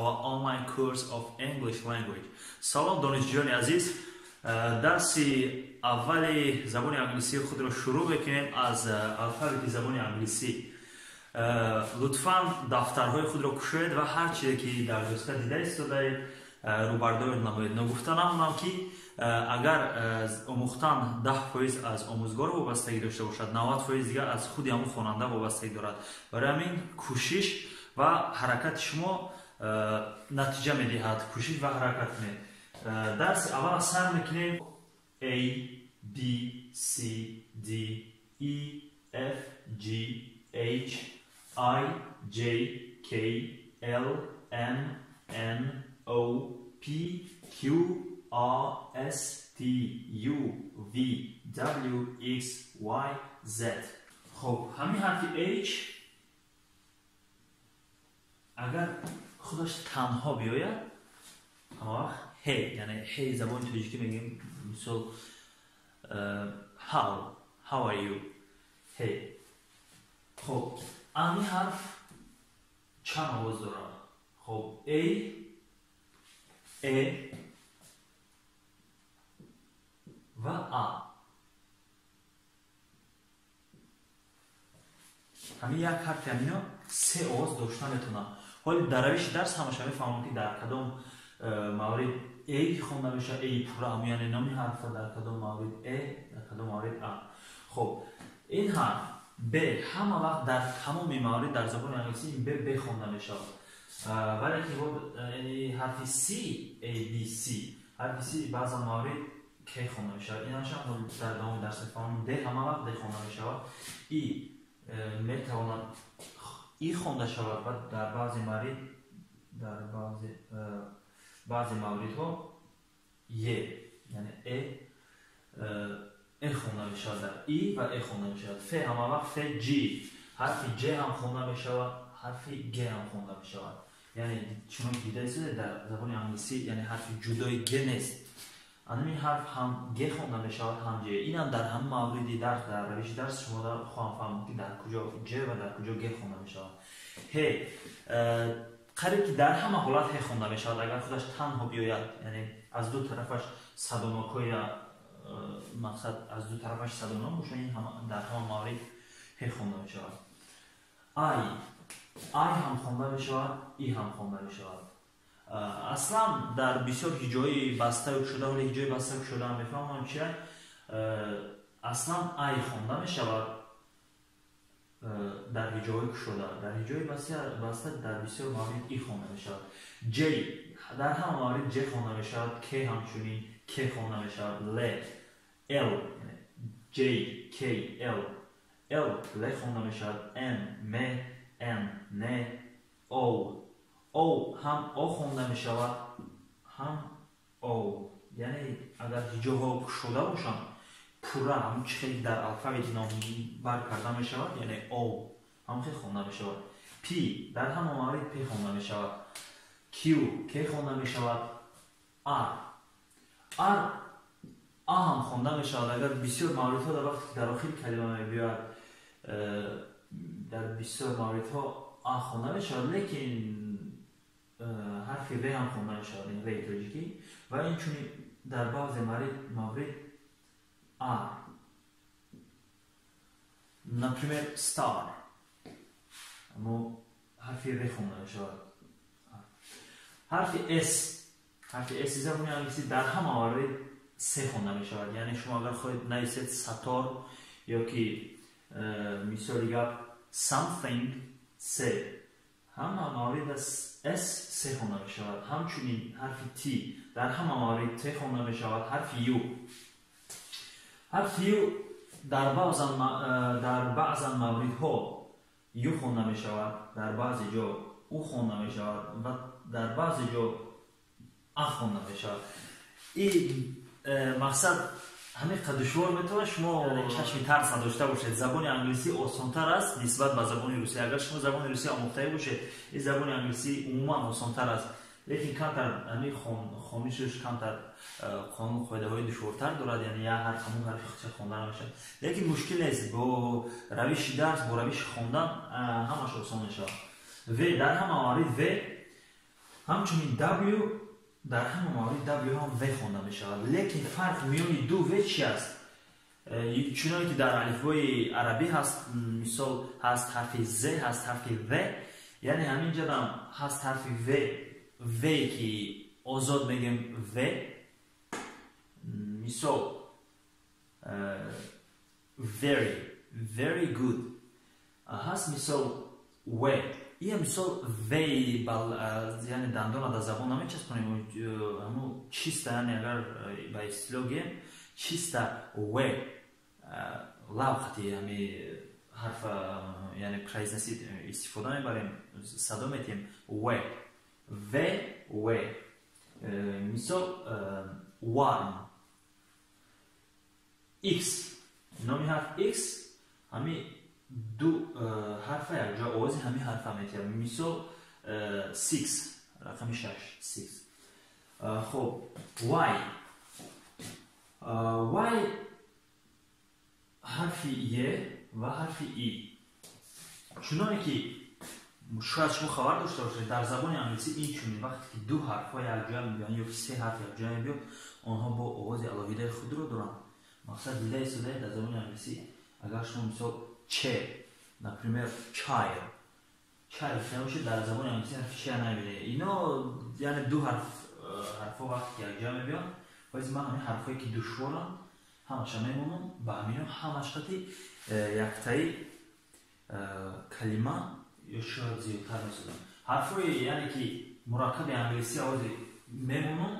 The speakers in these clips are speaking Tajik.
our online course of English language. Салом донишҷӯёни азиз. Дарси аввали забони англисии худро шурӯъ мекунем аз алфавити забони англисӣ. Лутфан дафтарҳои худро кушоед ва ҳар чизе ки дар дӯста дида истодаед рӯбардоёд намоед. Ногуфта намонам ки агар омӯхтан даҳ фоиз аз омӯзгор вобастагӣ дошта бошад навад фоиз дига аз худи ҳамун хонанда вобастагӣ дорад барои ҳамин кӯшиш ва ҳаракати шумо натиҷа медиҳад кӯшиш ва ҳаракат ме дарси аввал сар мекунем a b c d e f g h i j k l m n o p q r s t u v w x y z. Хоб ҳамин ҳарфи h агар худаш танҳо биёяд ҳамавақт ҳе яъне ҳе забони тоҷикӣ мегӯем. Мисол how how are you? Ҳе. Хоб ани ҳарф чанд овоз дорад? Хоб a э ва а. Ҳамин як ҳарфи ҳамино се овоз дошта метавонад ҳоли дар равиши дарс ҳамаша мефаҳмам ки дар кадом э, маврид э ки хонда мешавад э пурра ҳам яъне номи ҳарфа дар кадом маврид э дар кадом маврид а. Хуб ин ҳарф б ҳама вақт дар тамоми маврид дар забони англисӣ ин б б хонда мешавад. Вале ки ҳарфи c a b c ҳарфи c баъзан маврид к хонда мешавад. Инаша дар давоми дарс мефаҳмам д ҳама вақт д хонда мешавад. И э, метавонад и хонда шавад ва дар баъзе маврид дар баъзе э, баъзе мавридҳо е яъне э э хонда мешавад дар и ва э хонда мешавад. Фе ҳама вақт фе ҷи ҳарфи ҷ ҳам хонда мешавад ҳарфи г ҳам хонда мешавад. Яъне чунон ки дидаисед дар забони англисӣ яъне ҳарфи ҷудои г нест анами ҳарф ҳам г хонда мешавад ҳам ҷ инам дар ҳама мавриди дарс дар равиши дарс шумо хоҳам фаҳмид ки дар куҷо ҷ ва дар куҷо г хонда мешавад ҳе қариб ки дар ҳама ҳолат ҳе хонда мешавад агар худаш танҳо биёяд яъне аз ду тарафаш садонокҳои мақсад аз ду тарафаш садонок бошад ин дар ҳама маврид ҳе хонда мешавад ай ай ҳам хонда мешавад и ҳам хонда мешавад аслан дар бисёр ҳиҷои бастаю шуда вале ҳиҷои бастаю шудаам мефаҳмам чия аслан ай хонда мешавад дар ҳиҷои кушода. Дар ҳиҷои баста дар бисёр маврид и хонда мешавад. Ҷ дар ҳама маврид ҷ хонда мешавад к ҳамчунин к хонда мешавад. Л л ҷ к л. Л л хонда мешавад. М м н н о о ҳам о хонда мешавад ҳам о яъне агар ҳиҷоҳо кушода бошанд пурра ҳамн чи хел дар алфавити номбар карда мешавад? Яъне о ҳамн хел хонда мешавад пи дар ҳама маврид пи хонда мешавад кю ке хонда мешавад ар ар а ҳам хонда мешавад. Агар бисёр мавридҳо дар вақте ки дар охири калима мебиёяд э, дар бисёр мавридҳо а хонда мешавад. Лекин э, ҳарфи в ҳам хонда мешавад ин веи тоҷикӣ ва инчунин дар баъзе маврид A. Например, star. Оно ҳарфи р хонда мешавад. ҳарфи s ҳарфи s забони англисӣ дар ҳама маварид се хонда мешавад яъне шумо агар хоҳед нависед сатор ё ки э, мисоли гап something се ҳама маврид s се хонда мешавад. Ҳамчунин ҳарфи t дар ҳама маврид те хонда мешавад. Ҳарфи u ҳарфи ю дар баъзан мавридҳо ю хонда мешавад дар баъзе ҷо ӯ хонда мешавад ва дар баъзе ҷо а хонда мешавад. И э, мақсад ҳамин қад душвор метавонад шумо чашми тарс надошта бошед? Забони англисӣ осонтар аст нисбат ба забони русӣ. Агар шумо забони русӣ омӯхтаӣ бошед ин забони англисӣ умуман осонтар аст. Лекин камтар ҳамин хонишаш камтар э, қонун қоидаҳои душвортар дорад яъне як ҳарф ҳамун ҳарфи худша хондан мешавад. Лекин мушкил нест бо равиши дарс бо равиши хондан э, ҳамаш осон мешавад. В дар ҳама маврид в ҳамчунин w дар ҳамон маврид w ҳам в хонда мешавад лекин фарқ миёни ду в чи аст э, чуноне ки дар алифбои арабӣ ҳаст мисол ҳаст ҳарфи з ҳаст ҳарфи в яъне ҳаминҷадам ҳаст ҳарфи в ве ки озод мегем в мисол э, very very good. ҳаст мисол we мисол вей яъне дандона дар забон намечаспонем ҳаму чиста яъне агар э, ба истилоҳ гем чиста we лав хати ҳами ҳарф яъне произнеси истифода мебарем садо метиҳем we ve we э, мисол one x номи ҳарф x ҳами ду э, ҳарфа якҷо овози ҳами ҳарфа метиҳад мисол э, six рақами шаш six. Э, хоб y y ҳарфи е ва ҳарфи и? Чуноне ки шояд шумо хабар дошта бошед дар забони англисӣ инчунин вақте ки ду ҳарфҳо якҷоя мебиёнд ё се ҳарф якҷоя мебиёд онҳо бо овози алоҳидаи худро доранд. Мақсад дида истодаи дар забони англисӣ агар шумо мисол че например чайл чайл шунавошед дар забони англисӣ ҳарфи че намебинед ино яъне ду ҳарф ҳарфҳо вақте ки якҷоя мебиёнд боизи ман ҳамин ҳарфҳое ки душворанд ҳамаша мемонам ба ҳамино ҳамаш қати яктаи калима ё шояд зиёдтар месозам ҳарфҳои яъне ки мураккаби англисӣ овози мемонам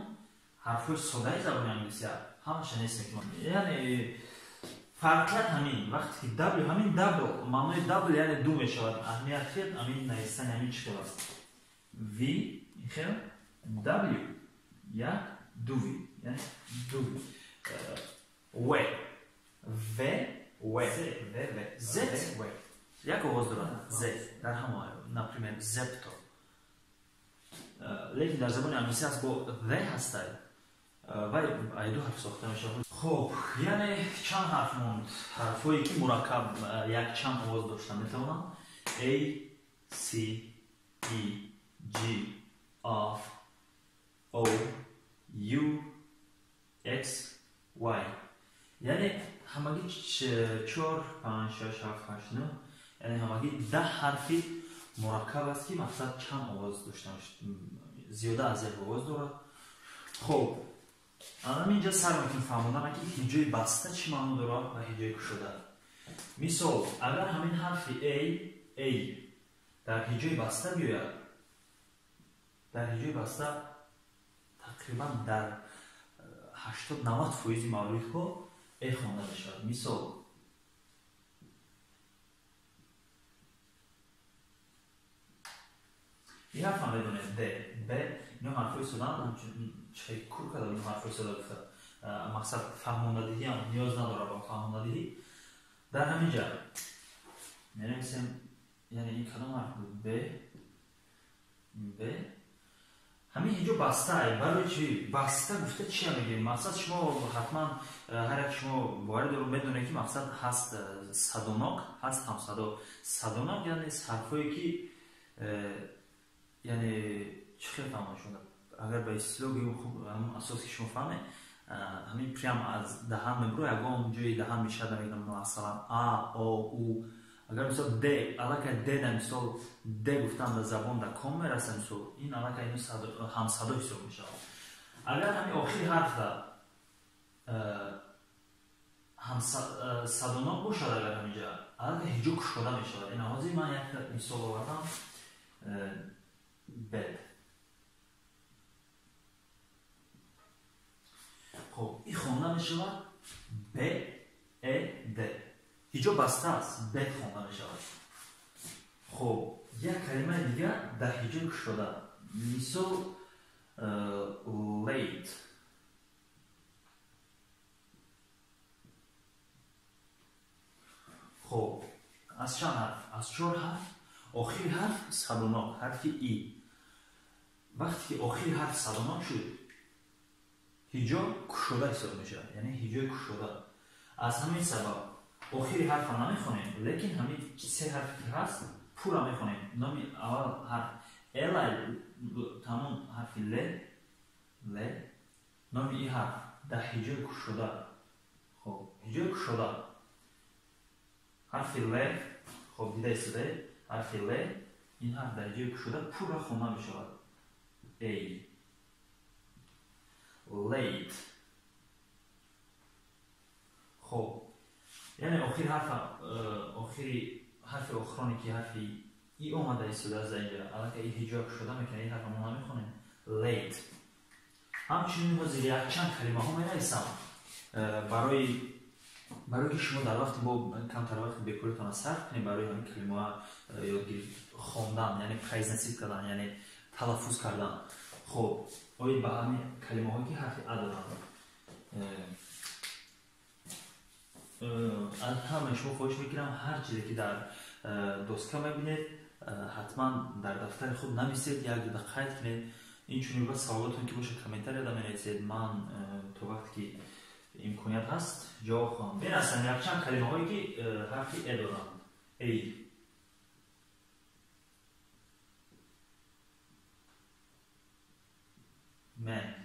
ҳарфҳои содаи забони англисӣ ҳамаша нест мекунам яъне фарқият ҳамин вақте ки w ҳамин w маънои w яъне ду мешавад. Аҳамияти ҳамин навистани ҳамин чӣ хел аст v инхел w як дуви яъне дуви w v w. Z w. Як овоз дорад? Z. Дар ҳама например zepto. Лекин дар забони англисӣ аст бо v ҳастад вай айду ҳарф сохта мешавад хуб яъне чанд ҳарф монд? Ҳарфҳое ки мураккаб якчанд овоз дошта метавонанд a c e g f o u x y. Яъне ҳамагӣ чор панҷ шаш ҳафт ҳашт нӯ. Яъне ҳамагӣ даҳ ҳарфи мураккаб аст ки мақсад чанд овоз дошта зиёда аз як овоз дорад хуб ҳаминҷа сар метон фаҳмодан ки ҳиҷои баста чӣ маъно дорад ва ҳиҷои кушода. Мисол агар ҳамин ҳарфи a a дар ҳиҷои баста биёяд дар ҳиҷои баста тақрибан дар ҳаштод навад фоизи мавридҳо a хонда мешавад. Мисол ин ҳарфа медонед д б ино ҳарфҳои содан чихе кур карда ин ҳарфҳои сода гуфта? Мақсад фаҳмондадиҳи ниёз надорад ба фаҳмондадиҳӣ дар ҳамин ҷа менависем яъне ин кадом ҳарф буд б б. Ҳамин инҷо бастае барои чи баста гуфта чия мегирем? Мақсад шумо ҳатман ҳар як шумо доред медонед ки мақсад ҳаст садонок ҳаст ҳамсадо садонок яъне ҳарфҳое ки яъне чӣ хел шуда агар ба истилоҳ гӯем хуб ҳамн асос ки шумо фаҳмед ҳамин прям аз даҳан мебро ягон ҷои даҳан мешад намедонам масалан а о у. Агар мисол д аллакай д да мисол д гуфтан да забон да ком мераса мисол ин аллакай ин ҳамсадо ҳисоб мешавад. Агар ҳамин охири ҳарф да садонок бошад агар ҳаминҷа аллакай ҳиҷо кушода мешавад. Ин ҳозир ман як мисол овардам bed хуб ин хонда мешавад бед э, инҷо бастааст бед хонда мешавад хуб як калимаи дигар дар ҳиҷо шуда. Мисол э, late хуб аз чанд ҳарф? Аз чор ҳарф? Охири ҳарф садонок ҳарфи и. Вақте ки охири ҳарф садонок шуд ҳиҷо кушода ҳисоб мешавад яъне ҳиҷои кушода. Аз ҳамин сабаб охири ҳарфа намехонем лекин ҳамин се ҳарфе ки ҳаст пурра мехонем номи аввал ҳарф элай тамом ҳарфи ле ле номи и ҳарф дар ҳиҷои кушода. Хоб ҳиҷои кушода. Ҳарфи ле хоб дида истода ҳарфи ле ин ҳарф дар ҳиҷои кушода пурра хонда мешавад. Эй late. Хоб. Яъне охири ҳарфа охири ҳарфи охроне ки ҳарфи и омада истодааст дар инҷа аллака и ҳиҷоя шуда мекунад ин ҳарфа мо намехонем late. Ҳамчунин ҳозир якчанд калимаҳо менависам барои барои ки шумо дар вақти бо камтар вақти бекоритона сарф кунем барои ҳамин калимаҳо ёдгирӣ хондан яъне произносив кардан яъне талаффуз кардан хуб оид ба ҳамин калимаҳое ки ҳарфи а доранд аз ҳама шумо хоҳиш мекунам ҳар чизе ки дар доска мебинед ҳатман дар дафтари худ нависед як ҷуда қайд кунед. Инчунин ба саволотон ки бошад комментарияда менависед ман то вақте ки имконият ҳаст ҷавоб хоҳам. Бенастам якчанд калимаҳое ки ҳарфи э доранд эй Amen.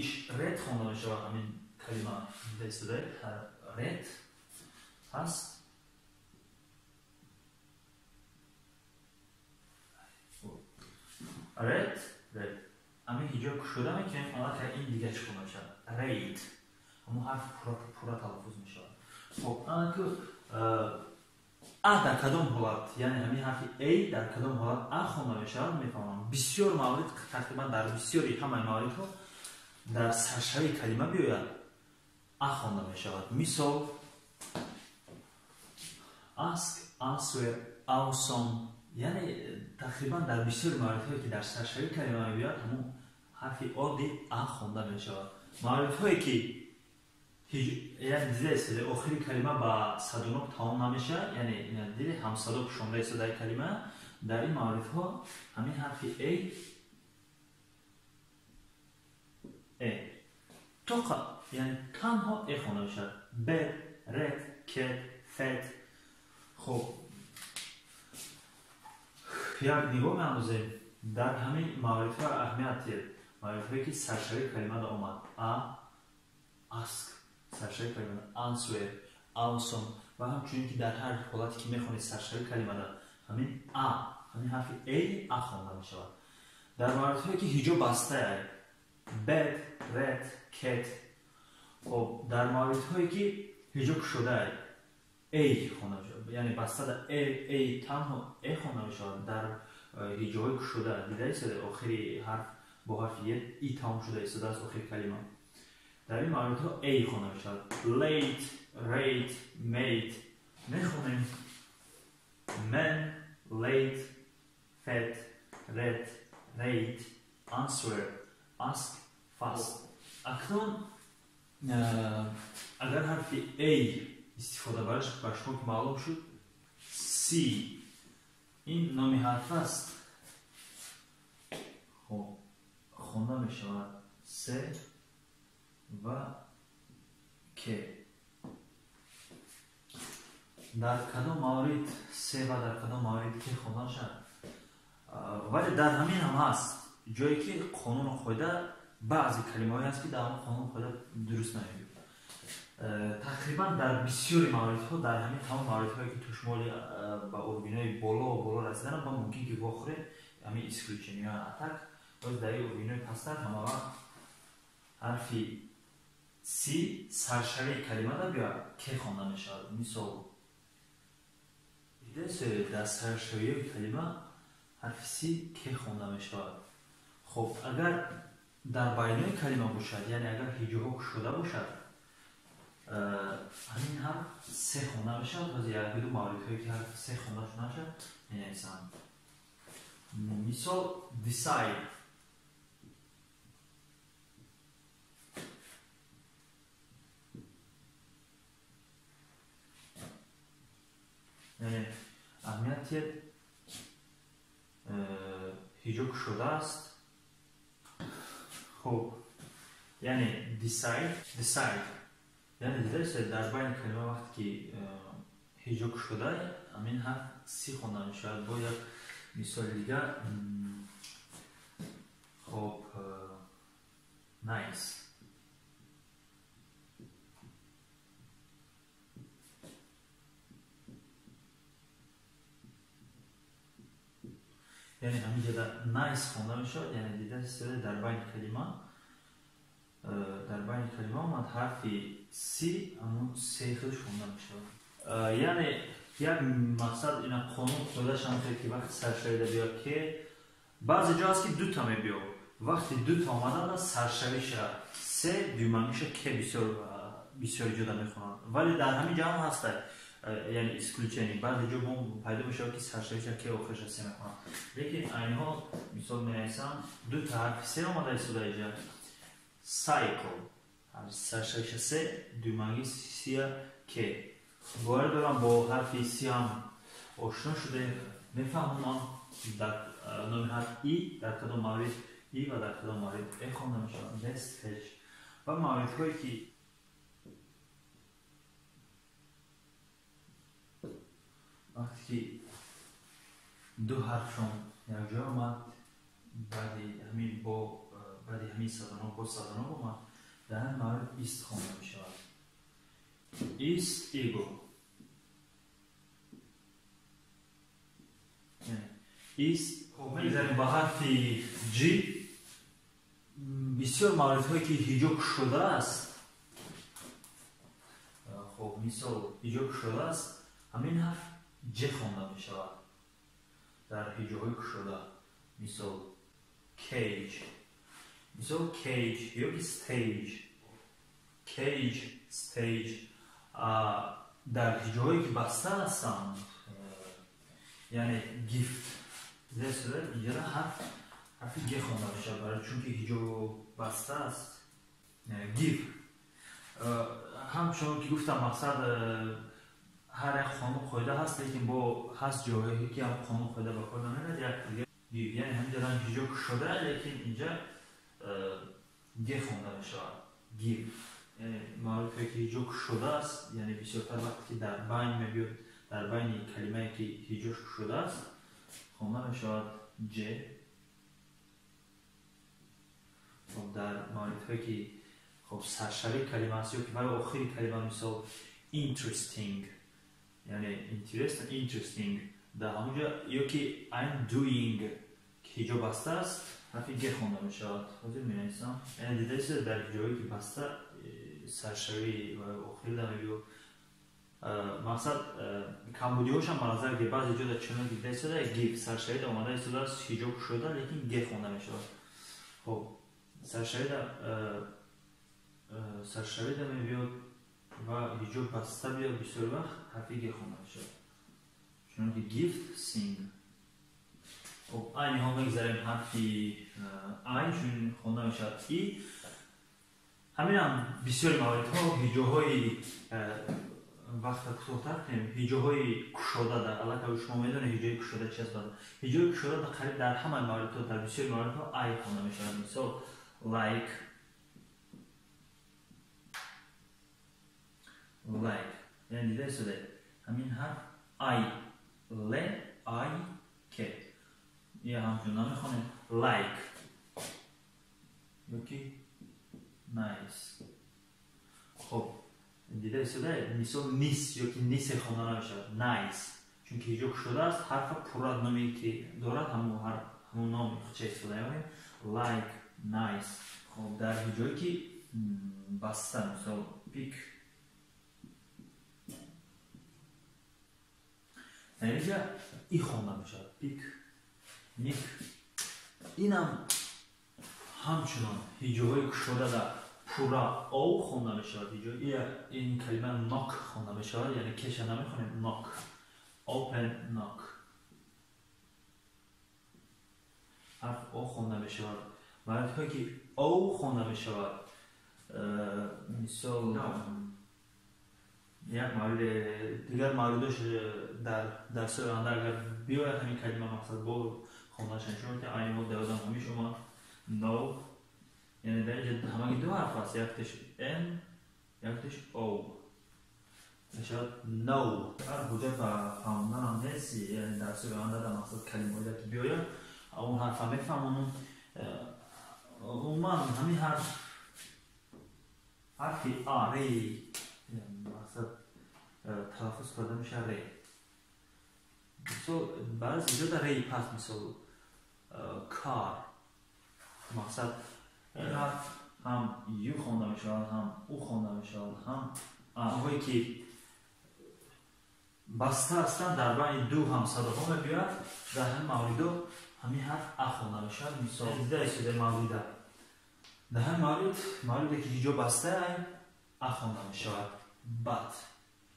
Иш ред хонда мешавад. Ҳамин калима дастуре ред ҳаст. Ред ред. Ҳамин ҳиҷоб кушода мекунем аллака ин дига чӣ хонда мешавад? Рейд ҳамон ҳарф пурра талаффуз мешавад. Хоб анаку а дар кадом ҳолат? Яъне ҳамин ҳарфи эй дар кадом ҳолат а хонда мешавад? Мефаҳмам. Бисёр маврид тақрибан дар бисёри ҳамаи мавридҳо дар саршавии калима биёяд а хонда мешавад мисол ask answer awesome яъне тақрибан дар бисёри мавридҳое ки дар саршавии калима мебиёяд ҳамон ҳарфи одди а хонда мешавад. Мавридҳое ки дидааст охири калима ба садунок тамом намеша яъне диде ҳамсадо пушонда истодаи калима дар ин маърифҳо ҳамин ҳарфи э э тоқа яъне танҳо э хонда мешавад. Бед ред кет фет хуб як нигоҳ меандозем дар ҳамин маърифҳо аҳамияти маърифҳое ки саршавии калимада омад. А аск саршави калимада. Answer awesome ва ҳамчунин ки дар ҳар ҳолате ки мехонед саршави калимада ҳамин а ҳамин ҳарфи a а хонда мешавад. Дар мавридҳое ки ҳиҷоб бастае bed red cat. хоб дар мавридҳое ки ҳиҷоб кушодае a хонда мешавад яъне бастада a a танҳо a хонда мешавад дар ҳиҷоҳои кушода дида истода охири ҳарф бо ҳарфи и тамом шуда истодааст охири калима дар ин маъноҳо a хонда мешавад late rate mate. мехонем man late fat red rate answer ask fast акнун агар ҳарфи a истифода бараш ба шумо ки маълум шуд c. Ин номи ҳарф аст. Хоб хонда мешавад се ва к дар кадом маврид се ва дар кадом маврид к хондан шавад вале дар ҳамин ҳам ҳаст ҷое ки қонуну қоида баъзе калимаҳое ҳаст ки дар ҳамн қонуну қоида дуруст намебиёд тақрибан дар бисёри мавридҳо дар ҳамин тамом мавридҳое ки тушмоли ба урвинои боло боло расидан ба мумкин ки вохӯре ҳамин исключения атак боз дар урвинои пасттар ҳамавақт ҳарфи си саршавии калимада биёяд ке хонда мешавад? Мисол дар саршавии калима ҳарфи си ке хонда мешавад хуб агар дар байнои калима бошад яъне агар ҳиҷоҳо кушода бошад ҳамин ҳарф се хонда мешавад ҳозир якду мавридҳое ки ҳарфи се хонда шуда мешавад менависанд мисол decide яъне аҳамияти ҳиҷоб шудааст хуб яъне decide decide. Яъне дидасе дар байни калима вақте ки ҳиҷоб шуда амин ҳарф си хонда мешавад. Бо як мисоли дигар хоб nice яъне ҳаминҷода nice хонда мешавад яъне дидасе дар байни калима. Дар байни калима омад ҳарфи си ҳамун се худаш хонда мешавад. Яъне як мақсад ина қонун худашам ки вақти саршавида биёд ки баъзе ҷо ҳаст ки дута мебиёд вақти дута омадада саршавиша се дюймангиша ке бисёри ҷуда мехонанд вале дар ҳамин ҷо ҳам ҳастад яъне исключение. Баъзе ҷо мо пайдо мешавад ки саршавиша ке охириша се мехонанд лекин айниҳол мисол менависам дута ҳарфи се омада истода иҷа cycle саршавиша се дюйманги сия ке. Варид дорам бо ҳарфи си ҳам ошно шуде мефаҳмам дар номи ҳарф и дар кадом маврид и ва дар кадом маврид э хонда мешавад нест ҳеҷ ва мавридҳое ки вақте ки ду ҳарфшон якҷоя омад баъди ҳамин бо баъди ҳамин садано бо садано омад дар ҳамин маврид ист хонда мешавад. Ист эго. Ист мегзарем ба ҳарфи ҷи бисёр мавридҳое ки ҳиҷоб шудааст. Хоб мисол ҳиҷоб шудааст ҳамин ҳарф ҷ хонда мешавад дар ҳиҷоҳои кушода мисол кейҷ мисол кейҷ ёки стейҷ кейҷ стейҷ дар ҳиҷоҳое ки баста ҳастанд яъне гифт. Иҷара ҳарф ҳарфи г хонда мешавад барои чунки ҳиҷоб баста аст гив ҳамчун ки гуфтам мақсад ҳар як қонун қоида ҳаст лекин бо ҳаст ҷоҳое ки ҳам қонун қоида ба кор намерад як гив яъне ҳаминҷодан ҳиҷоб шуда лекин инҷа г хонда мешавад гив яъне маъруфе ки ҳиҷоб шудааст яъне бисёртар вақте ки дар байн мебиёд дар байни калимае ки ҳиҷоб шудааст хонда мешавад ҷ хоб дар мавридҳое ки хоб саршавии калима аст ё ки барои охири калима мисол interesting яъне интерес interesting. Дар ҳамонҷо ё ки im doing ки ҳиҷо баста аст ҳарфи г хонда мешавад. Ҳозир менависам. Яъне дидаисе дар ҷое ки баста саршавии охири дар мебиёд мақсад камбудиҳошам баназар ки баъзе ҷода чунон дида истода гиф саршавида омада истодааст ҳиҷоб шуда лекин г хонда мешавад. Хоб саршавида саршавида мебиёд ва ҳиҷоб баста биёд бисёри вақт ҳарфи г хонда мешавад чунон ки гифт синг. Хоб айни ҳол мегзарем ҳарфи ай чун хонда мешавад. И ҳаминам бисёри мавридҳо ҳиҷоҳои вақта кӯтоҳтар кунем ҳиҷоҳои кушода дар аллакай шумо медонед ҳиҷои кушода чи аст ҳиҷои кушода қариб дар ҳамаи мавридҳо дар бисёри мавридҳо ай хонда мешавад. Мисол лайк лайк яъне дида истода ҳамин ҳарф ай ле ай ке я ҳамчун намехонем лайк ёки найс хуб дида истода мисол нис ёки нисе хонда намешавад найс чунки ҳиҷоб шудааст ҳарфа пурра номе ки дорад ҳамун номи худча истода меорем лайк найс хоб дар ҳиҷое ки баста мисол пик дар инҷа и хонда мешавад пик ник инам ҳамчунон ҳиҷоҳои кушодада пурра ов хонда мешавад иҷо ин калима нок хонда мешавад яъне кеша намехонем нок open knock ҳарф о хонда мешавад мавридҳое ки о хонда мешавад мисол як мавриди дигар мавридош дар дарсои оянда агар биёяд ҳамин калима мақсад бо хонданашан шумо ки айни мо даводам ҳамиш омад no яъне дар инҷа ҳамаги ду ҳарф аст якташ n якташ o мешавад no ҳар ҳуҷҷат ба фаҳмонданам нест яъне дарсои оянда дар мақсад калимаҳое ки биёяд он ҳарфа мефаҳмонам. Умуман ҳамин ҳарф ҳарфи аре мақсад талаффуз карда мешавад ре баъз ҷода реи паст мисол кар мақсад ҳарф ҳам ю хонда мешавад ҳам ӯ хонда мешавад ҳам анҳое ки баста ҳастанд дар байни ду ҳамсадоҳо мебиёяд дар ҳамин мавридо ҳамин ҳарф а хонда мешавад мисол дида истода маврида дар ҳамин маврид мавриде ки ҳиҷо бастаа а хонда мешавад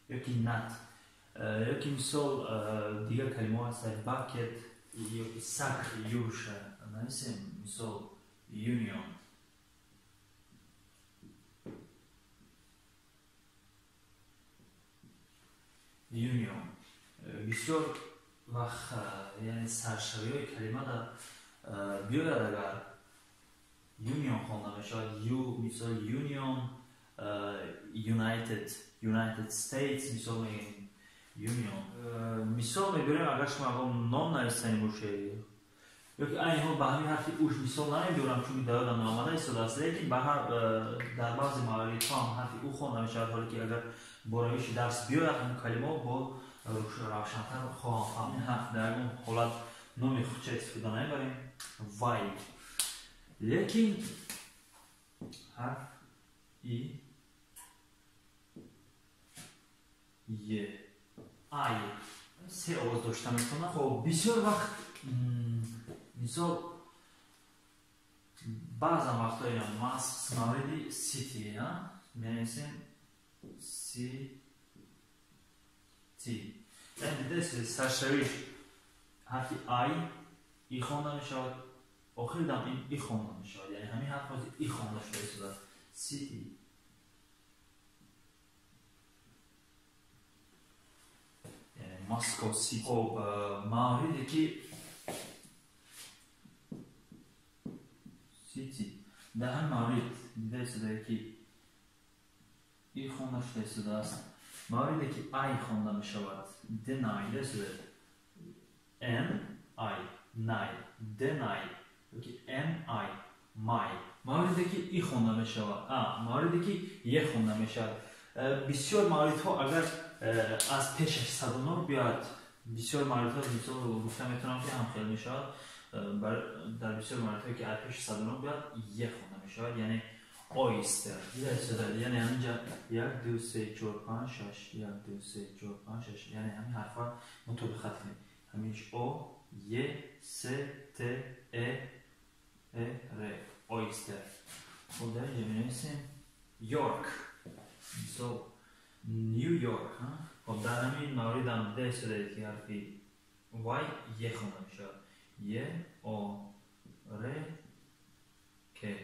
бад ёки нат ёки мисол дигар калимаҳо ҳастанд бакет ёки сак юрша нависем мисол union union бисёр вақт яъне саршавиҳои калимада биёяд агар union хонда мешавад ю мисол union united united states мисол мегӯем union мисол мебирем агар шумо ягон ном нависани бошед ёки айни ҳол ба ҳамин ҳарфи уш мисол намебиёрам чунки дар ёдам наомада истодааст лекин дар баъзе маваридҳо ҳам ҳарфи ӯ хонда мешавад ҳоле ки агар бо равиши дарс биёяд ҳамин калимао бо равшантар хоҳам фаҳмид ҳарф дар ягон ҳолат номи худча истифода намебарем вай лекин ҳарф и е. Ай се овоз дошта метавонад хоб бисёр вақт мисол баъзан вақтҳо ин мас мавриди сити менависем си ти яъне дидааст саршавиш ҳарфи ай и хонда мешавад. Охири дам ин и хонда мешавад. Яъне ҳамин ҳарфози и хонда шуда. истодааст city. Moscow City. خب مواردی که City در هر مورد دیده ایستاده که ای خونده شده ایستاده است مواردی که I خونده می شود deny دیده ایستاده M I deny deny m I my مواردی که ای خونده می شود مواردی که یه خونده می شود بسیار موارد ها اگر از پیشش صدونور بیاد بسیار مورد ها مثال گفتم می‌تونم که هم خیلی می شود در بسیار مورد که از پیش صدونور بیاد یه خونده می شود یعنی oyster bir sözler yani yalnızca yer diyor se çorpan şaş yer diyor se çorpan şaş yani hem harfa mutabakat mı hem o یه سه t e e ر. Oyster. Och där gör vi se. York. So, New York. Ha? خب در همین مورد هم ده شده که حرفی وای یه خونده میشه یه او ره که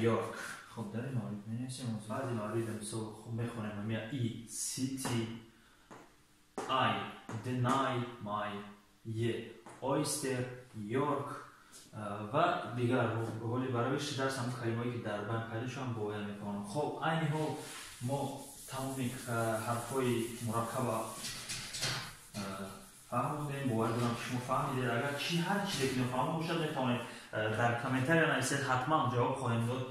یورک خب در این مورد می نویسیم بعضی مورد هم سو خوب میخونیم همیا ای سی تی آی دنای مای یه اویستر یورک oyster York ва дигар ҳоли барои шидар сам калимое ки дар байн пайдошам боян мекунам хоб айни ҳол мо тамоми ҳарфҳои мураккаба фаҳмудем бовар дорам ки шумо фаҳмидед. Агар чи ҳар чизе ки нофаҳмо бошад метавонед дар комментария нависед ҳатман ҷавоб хоҳем дод.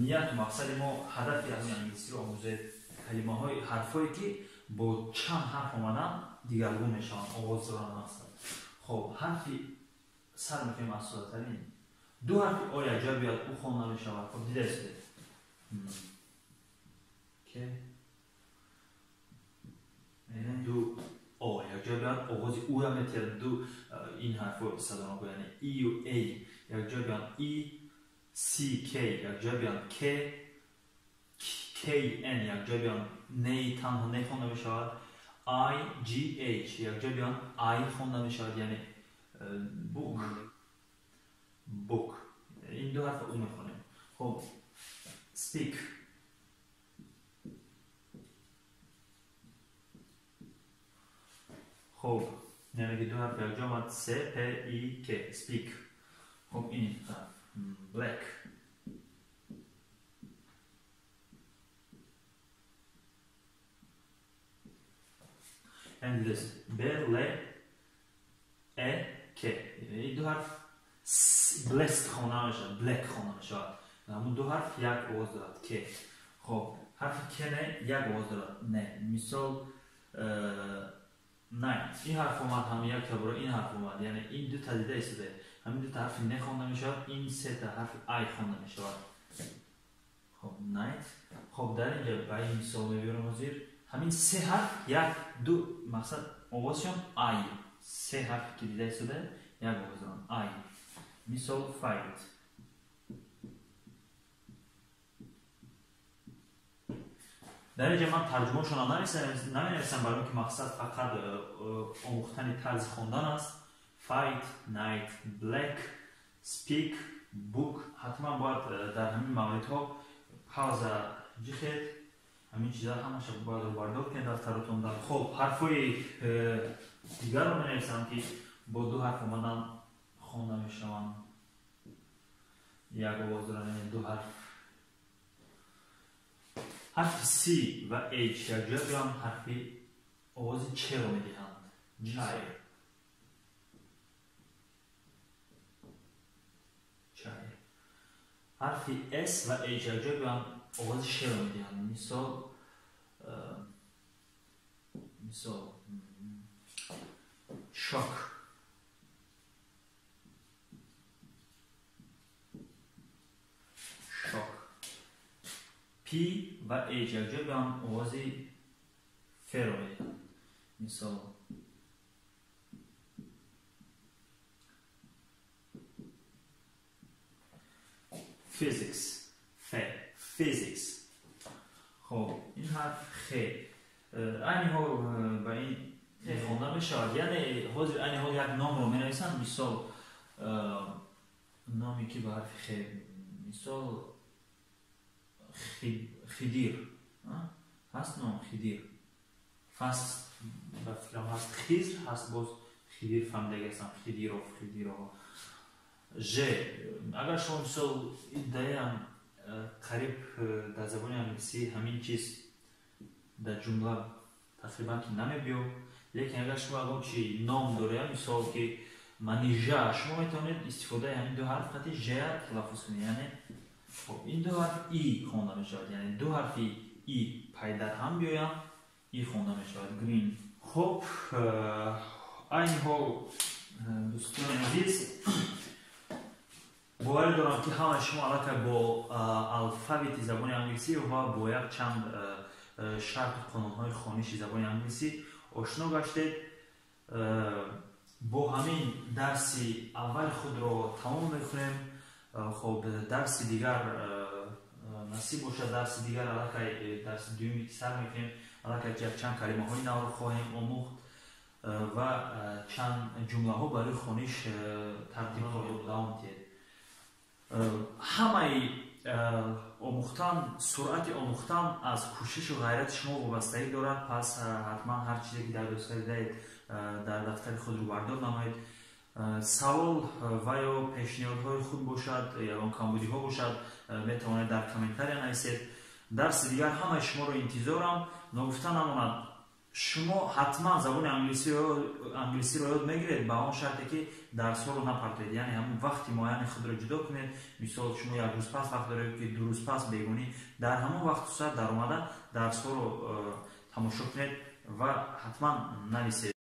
Ният мақсади мо ҳадафи ҳамин англисиро омӯзед калимаҳои ҳарфҳое ки бо чанд ҳарф омадан дигаргун мешаванд оғоздоран ҳастанд хоб ҳарфи сар мекунем аз содатарин ду ҳарфи о якҷо биёд ӯ хонда мешавад хоб дидаст ду о якҷо биёд оғози ӯя метиҳад ду ин ҳарфо садоно ку яъне ию эй якҷо биёд и си кей якҷо биёд ке кей н якҷо биёд неи танҳо не хонда мешавад i g h якҷо биён i хонда мешавад яъне book book ин ду ҳарфа ӯ мехонем хоб speak. Хоб яъне ду ҳарф якҷо омад s p i k. Speak. Хоб ин black endless bele e k ин ду ҳарф blessed хона мешавад black хона мешавад ҳамун ду ҳарф як овоз дорад к хоб ҳарфи к не як овоз дорад не мисол night ин ҳарф омад ҳам як табора ин ҳарф омад яъне ин дута дида истода ҳамин дута ҳарфи не хонда мешавад ин сета ҳарфи ай хонда мешавад хоб night хоб дар инҷа ба ин мисол мебиёрам ҳозир ҳамин се ҳарф як ду мақсад овозшон ай ҳарфи ки дида истода як овоз дорам ай мисол fight дар инҷа ман тарҷумаошона наменависам барои ки мақсад фақат э, омӯхтани тарзи хондан аст. Fight night black speak book ҳатман бояд э, дар ҳамин мавридҳо пауза ҷихед ҳамин чиза ҳамаша бояд рӯбардор кунед дафтаротон дар хоб ҳарфҳои э, дигарро менависам ки бо ду ҳарф омадан хонда мешаванд як овоз доранд ду ҳарф. Ҳарфи c ва h якҷоя биём ҳарфи овози черо медиҳанд. Чай. Чай. Ҳарфи s ва h якҷоя биём овози шеро медиҳанд мисол мисол шок P ва H якҷо биам овози феро медиҳанд мисол physics фе physics. Хоб ин ҳарф хе айни ҳол ба ин хонда мешавад. Яъне ҳозир айни ҳол як номро менависанд. Мисол номе ки ба ҳарфи хе мисол хидир ҳаст ном хидир фас ба фикрам ҳаст хизр ҳаст боз хидир фамилияги ҳастам хидиров хидиров ж агар шумо мисол идаям Э, қариб э, дар забони англисӣ ҳамин чиз дар ҷумла тақрибан ки намебиё лекин агар шумо алон чи ном дорая мисол ки манижа шумо метавонед истифодаи ҳамин ду ҳарф қати жа талаффуз кунед яъне хоб ин ду ҳарф и хонда мешавад яъне ду ҳарфи и пайдар ҳам биёянд и хонда мешавад. Грин хоб э, айни ҳол дӯстони азиз боварӣ дорам ки ҳамаи шумо аллакай бо алфавити забони англисӣ ва бо як чанд шарту қонунҳои хониши забони англисӣ ошно гаштед бо ҳамин дарси аввали худро тамом мекунем хоб дарси дигар насиб бошад дарси дигар аллакай дарси дуюми сар мекунем аллакай як чанд калимаҳои навро хоҳем омӯхт ва чанд ҷумлаҳо барои хониш тартиб давом диҳед ҳамаи омӯхтан суръати омӯхтан аз кӯшишу ғайрати шумо вобастагӣ дорад. Пас ҳатман ҳар чизе ки дар дӯстаридаед дар дафтари худ рӯбардор намоед савол ва ё пешниҳодҳои худ бошад ягон камбудиҳо бошад метавонед дар комментария нависед дарси дигар ҳамаи шуморо интизорам. Ногуфта намонад шумо ҳатман забони англисиро ёд мегиред ба он шарте ки дарсҳоро напартоед яъне ҳамн вақти муайяни худро ҷудо кунед. Мисол шумо як рӯз пас вақт доред ки ду рӯз пас бегунӣ дар ҳамон вақту соат даромада дарсҳоро тамошо кунед ва ҳатман нависед